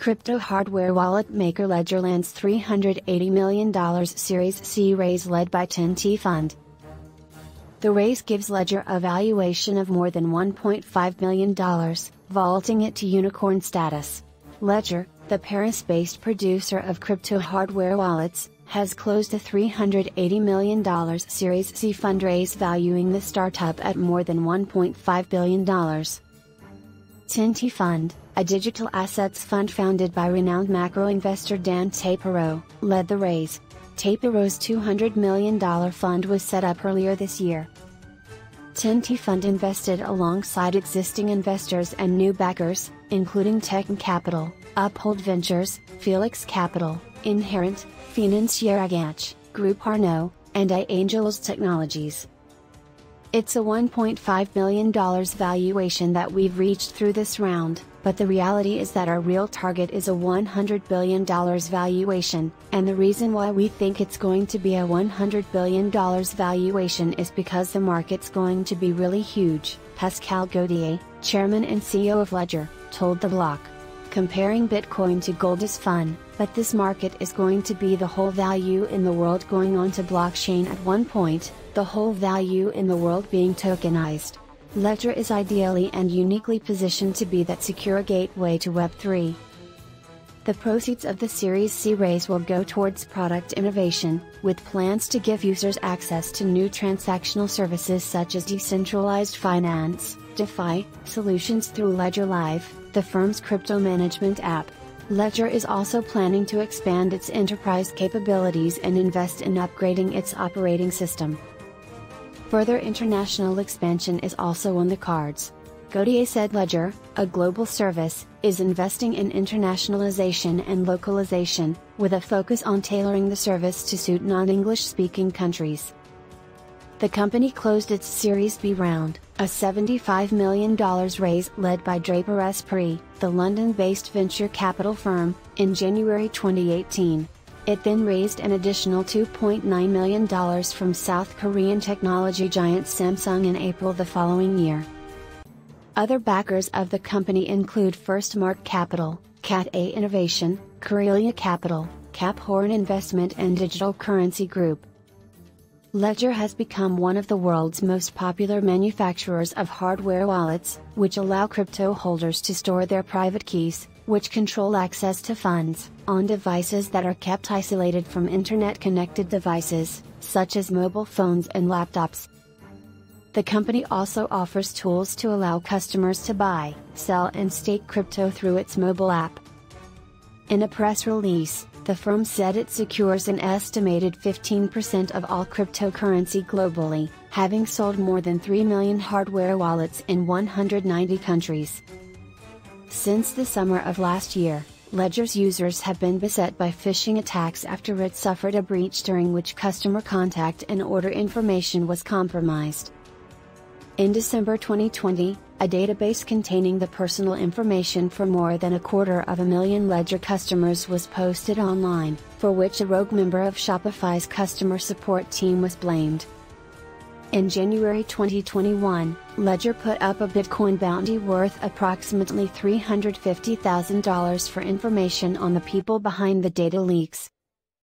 Crypto hardware wallet maker Ledger lands $380 million Series C raise led by 10T Fund. The raise gives Ledger a valuation of more than $1.5 million, vaulting it to unicorn status. Ledger, the Paris based producer of crypto hardware wallets, has closed a $380 million Series C fundraise valuing the startup at more than $1.5 billion. 10T Fund, a digital assets fund founded by renowned macro investor Dan Tapiero, led the raise. Tapiero's $200 million fund was set up earlier this year. 10T Fund invested alongside existing investors and new backers, including Tech Capital, Uphold Ventures, Felix Capital, Inherent, Financiera Group Arno, and iAngels Technologies. It's a $1.5 million valuation that we've reached through this round, but the reality is that our real target is a $100 billion valuation, and the reason why we think it's going to be a $100 billion valuation is because the market's going to be really huge, Pascal Gauthier, chairman and CEO of Ledger, told The Block. Comparing Bitcoin to gold is fun, but this market is going to be the whole value in the world going onto blockchain at one point, the whole value in the world being tokenized. Ledger is ideally and uniquely positioned to be that secure gateway to Web3. The proceeds of the Series C raise will go towards product innovation, with plans to give users access to new transactional services such as decentralized finance, DeFi, solutions through Ledger Live, the firm's crypto management app. Ledger is also planning to expand its enterprise capabilities and invest in upgrading its operating system. Further international expansion is also on the cards. Gauthier said Ledger, a global service, is investing in internationalization and localization, with a focus on tailoring the service to suit non English speaking countries. The company closed its Series B round, a $75 million raise led by Draper Esprit, the London based venture capital firm, in January 2018. It then raised an additional $2.9 million from South Korean technology giant Samsung in April the following year. Other backers of the company include FirstMark Capital, Cathay Innovation, Korelya Capital, Caphorn Investment and Digital Currency Group. Ledger has become one of the world's most popular manufacturers of hardware wallets, which allow crypto holders to store their private keys, which control access to funds, on devices that are kept isolated from internet connected devices, such as mobile phones and laptops. The company also offers tools to allow customers to buy, sell, and stake crypto through its mobile app. In a press release, the firm said it secures an estimated 15% of all cryptocurrency globally, having sold more than 3 million hardware wallets in 190 countries. Since the summer of last year, Ledger's users have been beset by phishing attacks after it suffered a breach during which customer contact and order information was compromised. In December 2020, a database containing the personal information for more than a quarter of a million Ledger customers was posted online, for which a rogue member of Shopify's customer support team was blamed. In January 2021, Ledger put up a Bitcoin bounty worth approximately $350,000 for information on the people behind the data leaks.